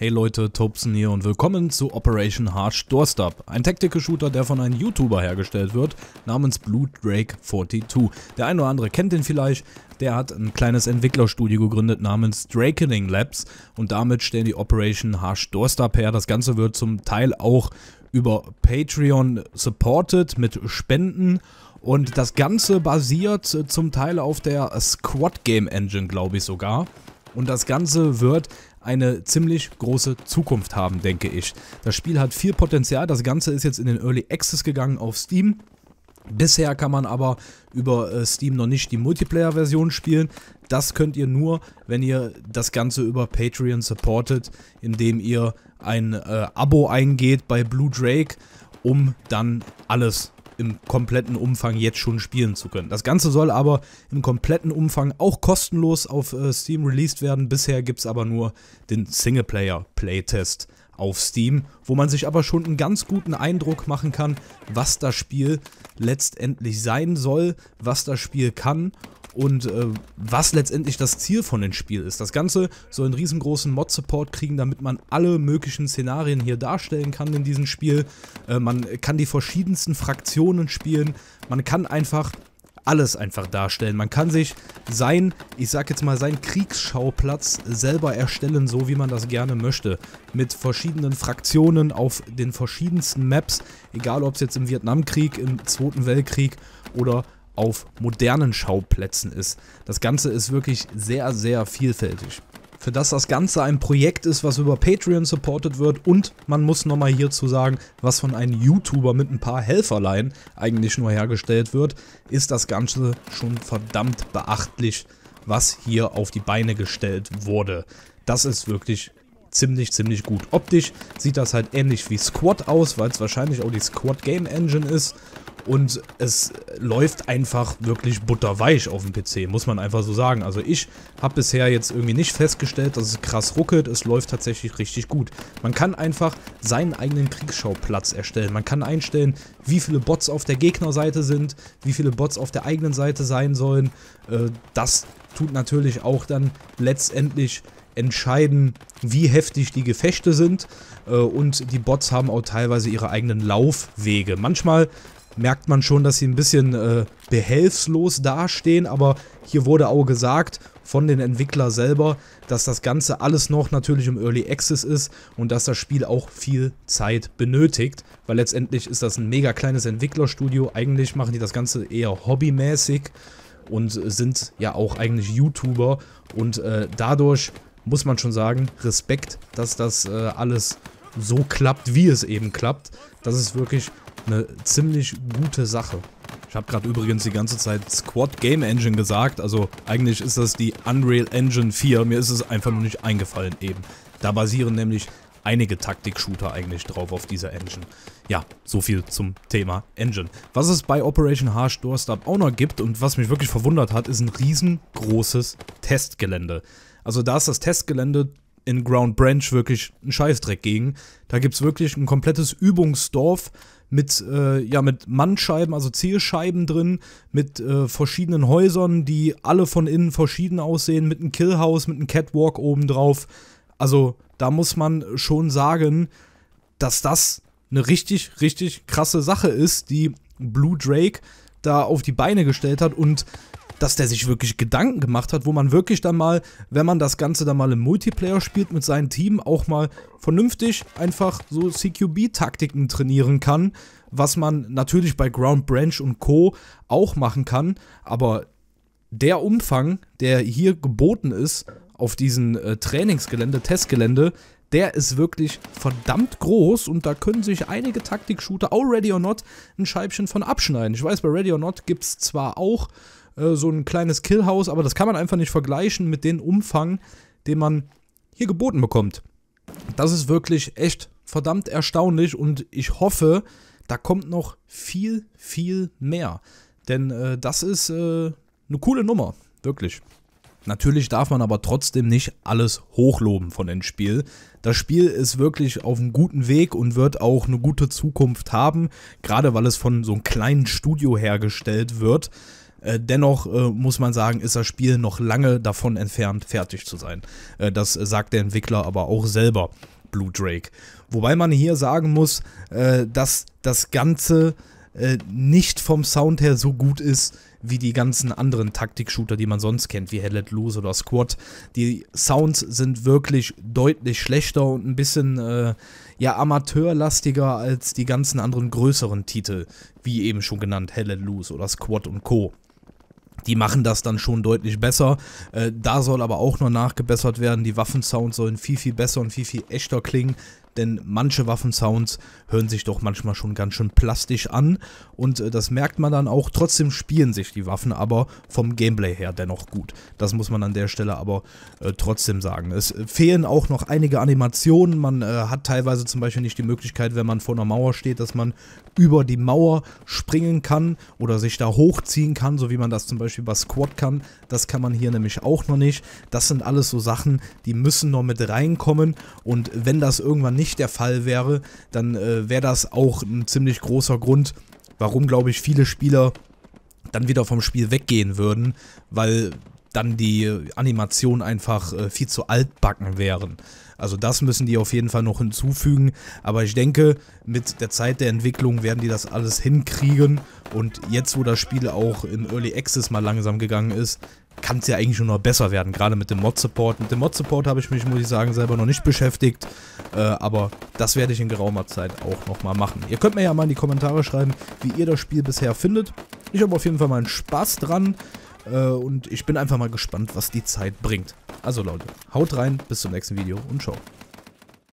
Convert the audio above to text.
Hey Leute, Tobson hier und willkommen zu Operation Harsh Doorstop, ein Tactical-Shooter, der von einem YouTuber hergestellt wird, namens Blue Drake 42. Der eine oder andere kennt den vielleicht, der hat ein kleines Entwicklerstudio gegründet namens Drakening Labs und damit stellen die Operation Harsh Doorstop her. Das Ganze wird zum Teil auch über Patreon supported mit Spenden und das Ganze basiert zum Teil auf der Squad Game Engine, glaube ich sogar. Und das Ganze wird eine ziemlich große Zukunft haben, denke ich. Das Spiel hat viel Potenzial. Das Ganze ist jetzt in den Early Access gegangen auf Steam. Bisher kann man aber über äh, Steam noch nicht die Multiplayer-Version spielen. Das könnt ihr nur, wenn ihr das Ganze über Patreon supportet, indem ihr ein äh, Abo eingeht bei Blue Drake, um dann alles im kompletten Umfang jetzt schon spielen zu können. Das Ganze soll aber im kompletten Umfang auch kostenlos auf äh, Steam released werden. Bisher gibt es aber nur den Singleplayer-Playtest auf Steam, wo man sich aber schon einen ganz guten Eindruck machen kann, was das Spiel letztendlich sein soll, was das Spiel kann und äh, was letztendlich das Ziel von dem Spiel ist. Das Ganze soll einen riesengroßen Mod-Support kriegen, damit man alle möglichen Szenarien hier darstellen kann in diesem Spiel. Äh, man kann die verschiedensten Fraktionen spielen. Man kann einfach alles einfach darstellen. Man kann sich sein, ich sag jetzt mal, sein Kriegsschauplatz selber erstellen, so wie man das gerne möchte. Mit verschiedenen Fraktionen auf den verschiedensten Maps, egal ob es jetzt im Vietnamkrieg, im Zweiten Weltkrieg oder auf modernen Schauplätzen ist. Das Ganze ist wirklich sehr, sehr vielfältig. Für das das Ganze ein Projekt ist, was über Patreon supported wird und man muss nochmal hierzu sagen, was von einem YouTuber mit ein paar Helferlein eigentlich nur hergestellt wird, ist das Ganze schon verdammt beachtlich, was hier auf die Beine gestellt wurde. Das ist wirklich ziemlich, ziemlich gut. Optisch sieht das halt ähnlich wie Squad aus, weil es wahrscheinlich auch die Squad Game Engine ist und es läuft einfach wirklich butterweich auf dem PC, muss man einfach so sagen. Also ich habe bisher jetzt irgendwie nicht festgestellt, dass es krass ruckelt, es läuft tatsächlich richtig gut. Man kann einfach seinen eigenen Kriegsschauplatz erstellen. Man kann einstellen, wie viele Bots auf der Gegnerseite sind, wie viele Bots auf der eigenen Seite sein sollen. Äh, das tut natürlich auch dann letztendlich entscheiden, wie heftig die Gefechte sind. Äh, und die Bots haben auch teilweise ihre eigenen Laufwege. Manchmal merkt man schon, dass sie ein bisschen äh, behelfslos dastehen, aber hier wurde auch gesagt von den Entwicklern selber, dass das Ganze alles noch natürlich im Early Access ist und dass das Spiel auch viel Zeit benötigt, weil letztendlich ist das ein mega kleines Entwicklerstudio. Eigentlich machen die das Ganze eher hobbymäßig und sind ja auch eigentlich YouTuber und äh, dadurch muss man schon sagen, Respekt, dass das äh, alles so klappt, wie es eben klappt. Das ist wirklich eine ziemlich gute Sache. Ich habe gerade übrigens die ganze Zeit Squad Game Engine gesagt, also eigentlich ist das die Unreal Engine 4, mir ist es einfach nur nicht eingefallen eben. Da basieren nämlich einige Taktik-Shooter eigentlich drauf auf dieser Engine. Ja, so viel zum Thema Engine. Was es bei Operation Harsh Doorstop auch noch gibt und was mich wirklich verwundert hat, ist ein riesengroßes Testgelände. Also da ist das Testgelände in Ground Branch wirklich ein Scheißdreck gegen. Da gibt es wirklich ein komplettes Übungsdorf mit, äh, ja, mit Mannscheiben, also Zielscheiben drin, mit äh, verschiedenen Häusern, die alle von innen verschieden aussehen, mit einem Killhouse, mit einem Catwalk obendrauf. Also da muss man schon sagen, dass das eine richtig, richtig krasse Sache ist, die Blue Drake da auf die Beine gestellt hat und dass der sich wirklich Gedanken gemacht hat, wo man wirklich dann mal, wenn man das Ganze dann mal im Multiplayer spielt mit seinem Team, auch mal vernünftig einfach so CQB-Taktiken trainieren kann, was man natürlich bei Ground Branch und Co. auch machen kann, aber der Umfang, der hier geboten ist auf diesem äh, Trainingsgelände, Testgelände, der ist wirklich verdammt groß und da können sich einige Taktik-Shooter, auch Ready or Not, ein Scheibchen von abschneiden. Ich weiß, bei Ready or Not gibt es zwar auch äh, so ein kleines Killhouse, aber das kann man einfach nicht vergleichen mit dem Umfang, den man hier geboten bekommt. Das ist wirklich echt verdammt erstaunlich und ich hoffe, da kommt noch viel, viel mehr. Denn äh, das ist äh, eine coole Nummer, wirklich. Natürlich darf man aber trotzdem nicht alles hochloben von dem Spiel. Das Spiel ist wirklich auf einem guten Weg und wird auch eine gute Zukunft haben, gerade weil es von so einem kleinen Studio hergestellt wird. Äh, dennoch äh, muss man sagen, ist das Spiel noch lange davon entfernt, fertig zu sein. Äh, das sagt der Entwickler aber auch selber, Blue Drake. Wobei man hier sagen muss, äh, dass das Ganze äh, nicht vom Sound her so gut ist wie die ganzen anderen Taktik-Shooter, die man sonst kennt, wie Hell Let Loose oder Squad. Die Sounds sind wirklich deutlich schlechter und ein bisschen äh, ja, amateurlastiger als die ganzen anderen größeren Titel, wie eben schon genannt, Hell Let Loose oder Squad und Co. Die machen das dann schon deutlich besser. Äh, da soll aber auch noch nachgebessert werden. Die Waffensounds sollen viel, viel besser und viel, viel echter klingen denn manche Waffensounds hören sich doch manchmal schon ganz schön plastisch an und äh, das merkt man dann auch. Trotzdem spielen sich die Waffen aber vom Gameplay her dennoch gut. Das muss man an der Stelle aber äh, trotzdem sagen. Es fehlen auch noch einige Animationen. Man äh, hat teilweise zum Beispiel nicht die Möglichkeit, wenn man vor einer Mauer steht, dass man über die Mauer springen kann oder sich da hochziehen kann, so wie man das zum Beispiel bei Squad kann. Das kann man hier nämlich auch noch nicht. Das sind alles so Sachen, die müssen noch mit reinkommen und wenn das irgendwann nicht nicht der Fall wäre, dann äh, wäre das auch ein ziemlich großer Grund, warum, glaube ich, viele Spieler dann wieder vom Spiel weggehen würden, weil dann die Animationen einfach äh, viel zu altbacken wären. Also das müssen die auf jeden Fall noch hinzufügen. Aber ich denke, mit der Zeit der Entwicklung werden die das alles hinkriegen. Und jetzt, wo das Spiel auch im Early Access mal langsam gegangen ist, kann es ja eigentlich nur noch besser werden, gerade mit dem Mod-Support. Mit dem Mod-Support habe ich mich, muss ich sagen, selber noch nicht beschäftigt, äh, aber das werde ich in geraumer Zeit auch nochmal machen. Ihr könnt mir ja mal in die Kommentare schreiben, wie ihr das Spiel bisher findet. Ich habe auf jeden Fall mal einen Spaß dran äh, und ich bin einfach mal gespannt, was die Zeit bringt. Also Leute, haut rein, bis zum nächsten Video und ciao.